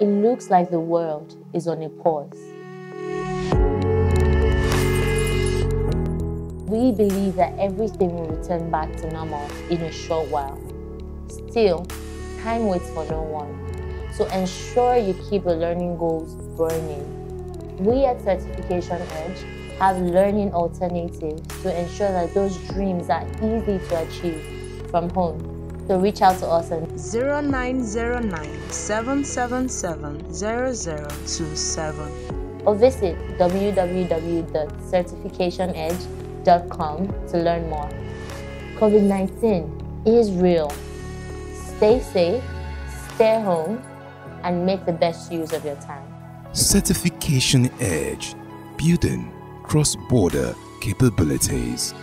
it looks like the world is on a pause. We believe that everything will return back to normal in a short while. Still, time waits for no one. So ensure you keep your learning goals burning. We at Certification Edge have learning alternatives to ensure that those dreams are easy to achieve from home. So reach out to us on 0909 777 0027 or visit www.certificationedge.com to learn more. COVID 19 is real. Stay safe, stay home, and make the best use of your time. Certification Edge Building Cross Border Capabilities.